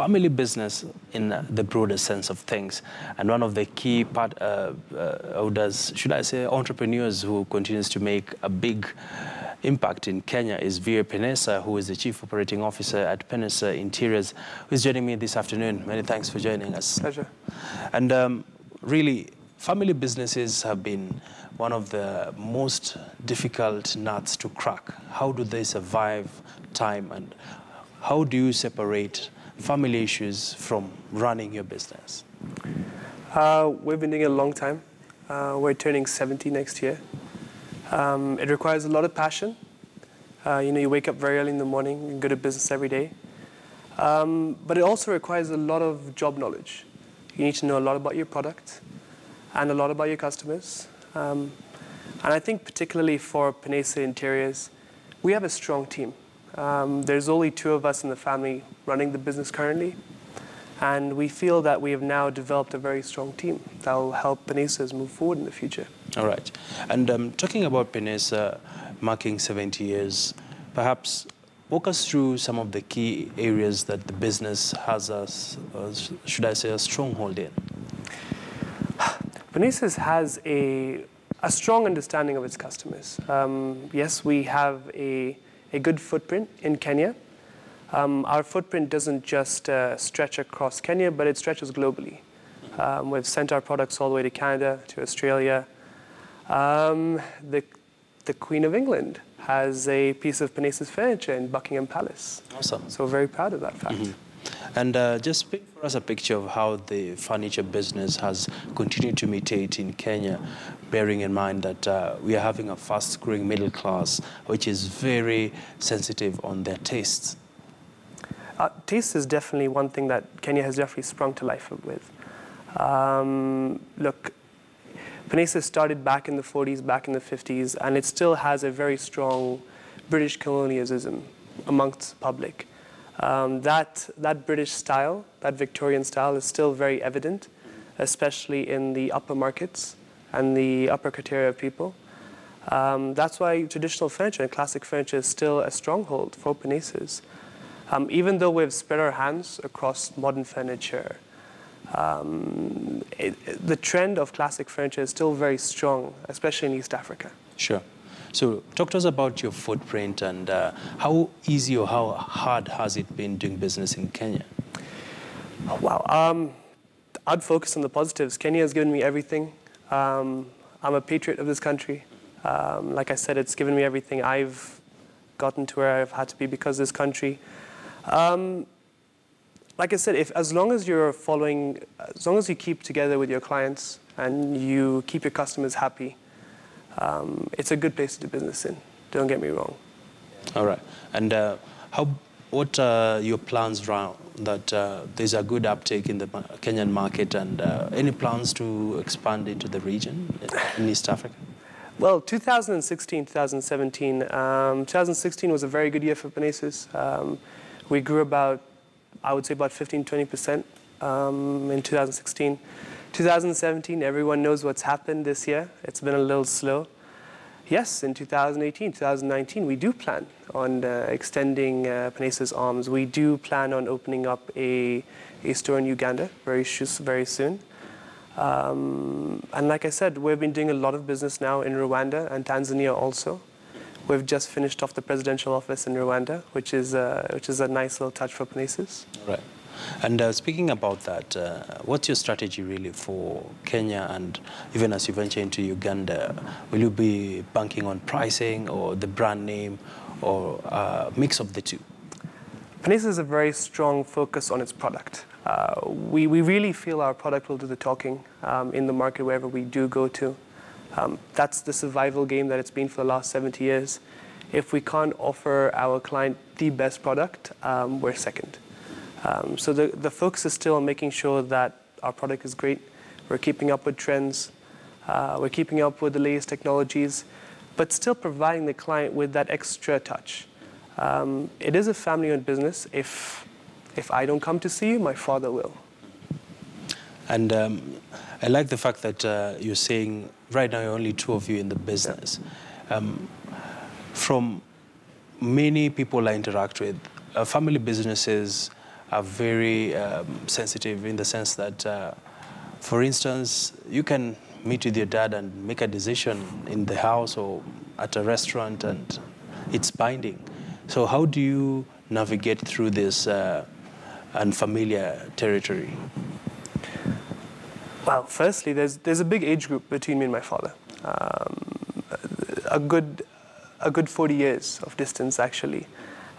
family business in uh, the broader sense of things. And one of the key part, uh, uh, does, should I say, entrepreneurs who continues to make a big impact in Kenya is Vir Panesar, who is the Chief Operating Officer at Panesar Interiors, who is joining me this afternoon. Many thanks for joining us. Pleasure. And um, really, family businesses have been one of the most difficult nuts to crack. How do they survive time and how do you separate family issues from running your business? Uh, we've been doing it a long time. Uh, we're turning 70 next year. Um, it requires a lot of passion. Uh, you know, you wake up very early in the morning and go to business every day. Um, but it also requires a lot of job knowledge. You need to know a lot about your product and a lot about your customers. Um, and I think particularly for Panesar Interiors, we have a strong team. Um, there's only two of us in the family running the business currently. And we feel that we have now developed a very strong team that will help Panesar's move forward in the future. All right. And um, talking about Panesar marking 70 years, perhaps walk us through some of the key areas that the business has a, should I say, a stronghold in. Panesar has a, a strong understanding of its customers. Um, yes, we have a, a good footprint in Kenya. Um, our footprint doesn't just uh, stretch across Kenya, but it stretches globally. Um, we've sent our products all the way to Canada, to Australia. Um, the, the Queen of England has a piece of Panesar's furniture in Buckingham Palace. Awesome. So we're very proud of that fact. Mm -hmm. And uh, just paint for us a picture of how the furniture business has continued to mutate in Kenya, bearing in mind that uh, we are having a fast-growing middle class, which is very sensitive on their tastes. Uh, taste is definitely one thing that Kenya has definitely sprung to life with. Um, look, Panesar started back in the 40s, back in the 50s, and it still has a very strong British colonialism amongst the public. Um, that, that British style, that Victorian style, is still very evident, especially in the upper markets and the upper criteria of people. Um, that's why traditional furniture and classic furniture is still a stronghold for Panesar's. Um, even though we've spread our hands across modern furniture, um, it, the trend of classic furniture is still very strong, especially in East Africa. Sure. So talk to us about your footprint and uh, how easy or how hard has it been doing business in Kenya? Wow. Um, I'd focus on the positives. Kenya has given me everything. Um, I'm a patriot of this country. Um, like I said, it's given me everything. I've gotten to where I've had to be because of this country. Um, like I said, if, as long as you're following, as long as you keep together with your clients and you keep your customers happy, um, it's a good place to do business in. Don't get me wrong. All right. And uh, how, what are your plans around that uh, there's a good uptake in the Kenyan market and uh, any plans to expand into the region in East Africa? Well, 2016, 2017. Um, 2016 was a very good year for Panesar's. Um, we grew about, I would say about 15, 20% um, in 2016. 2017, everyone knows what's happened this year. It's been a little slow. Yes, in 2018, 2019, we do plan on uh, extending uh, Panesar's arms. We do plan on opening up a, a store in Uganda very, very soon. Um, and like I said, we've been doing a lot of business now in Rwanda and Tanzania also. We've just finished off the presidential office in Rwanda, which is, uh, which is a nice little touch for Panesar's. Right. And uh, speaking about that, uh, what's your strategy really for Kenya and even as you venture into Uganda? Will you be banking on pricing or the brand name or a uh, mix of the two? Panesar's has a very strong focus on its product. Uh, we, we really feel our product will do the talking um, in the market wherever we do go to. Um, that's the survival game that it's been for the last 70 years. If we can't offer our client the best product, um, we're second. Um, so the, the focus is still on making sure that our product is great. We're keeping up with trends. Uh, we're keeping up with the latest technologies, but still providing the client with that extra touch. Um, it is a family-owned business. If, if I don't come to see you, my father will. And um, I like the fact that uh, you're saying right now you're only two of you in the business. Um, from many people I interact with, uh, family businesses are very um, sensitive in the sense that, uh, for instance, you can meet with your dad and make a decision in the house or at a restaurant and it's binding. So how do you navigate through this uh, unfamiliar territory? Well, firstly, there's, there's a big age group between me and my father. Um, a good, a good 40 years of distance, actually.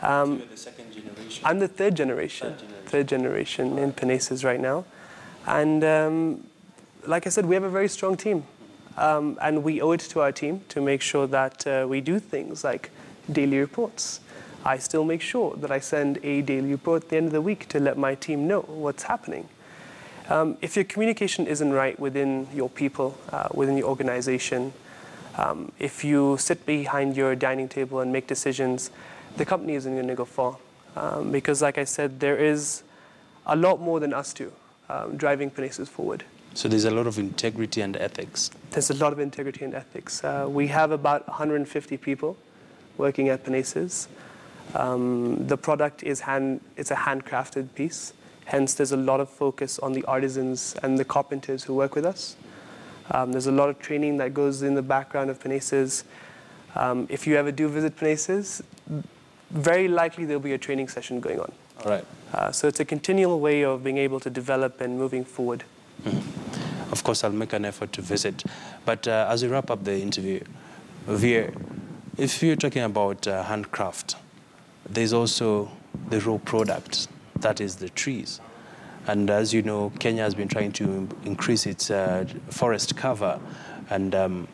Um, second generation. I'm the third generation, Third generation. third generation in Panesar's right now. And um, like I said, we have a very strong team. Um, and we owe it to our team to make sure that uh, we do things like daily reports. I still make sure that I send a daily report at the end of the week to let my team know what's happening. Um, if your communication isn't right within your people, uh, within your organization, um, if you sit behind your dining table and make decisions, the company isn't going to go far. Um, because, like I said, there is a lot more than us two um, driving Panesar's forward. So there's a lot of integrity and ethics. There's a lot of integrity and ethics. Uh, we have about 150 people working at Panesar's. Um, the product is hand, it's a handcrafted piece. Hence, there's a lot of focus on the artisans and the carpenters who work with us. Um, there's a lot of training that goes in the background of Panesar's. Um, if you ever do visit Panesar's, very likely there'll be a training session going on. All right. Uh, so it's a continual way of being able to develop and moving forward. Of course, I'll make an effort to visit. But uh, as we wrap up the interview, Vir, if you're talking about uh, handcraft, there's also the raw product, that is the trees. And as you know, Kenya has been trying to increase its uh, forest cover. And um,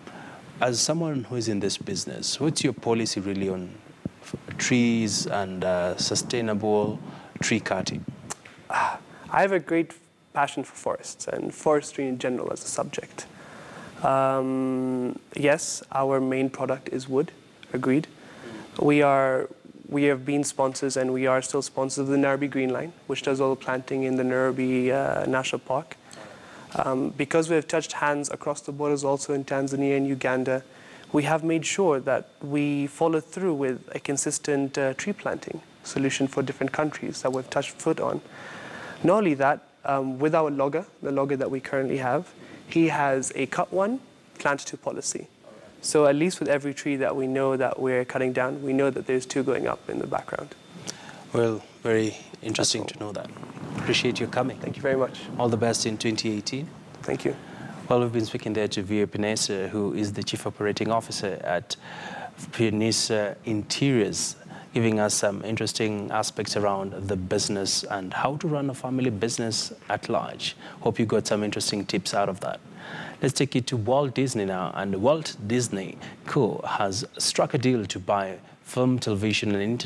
as someone who is in this business, what's your policy really on trees and uh, sustainable tree cutting? I have a great passion for forests and forestry in general as a subject. Um, yes, our main product is wood, agreed. We are we have been sponsors and we are still sponsors of the Nairobi Green Line, which does all the planting in the Nairobi uh, National Park. Um, because we have touched hands across the borders also in Tanzania and Uganda, we have made sure that we follow through with a consistent uh, tree planting solution for different countries that we've touched foot on. Not only that, um, with our logger, the logger that we currently have, he has a cut one, plant two policy. So at least with every tree that we know that we're cutting down, we know that there's two going up in the background. Well, very interesting to know that. Appreciate you coming. Thank you very much. All the best in 2018. Thank you. Well, we've been speaking there to Vir Panesar, who is the Chief Operating Officer at Panesar Interiors, giving us some interesting aspects around the business and how to run a family business at large. Hope you got some interesting tips out of that. Let's take it to Walt Disney now. And Walt Disney Co. has struck a deal to buy film, television, and internet.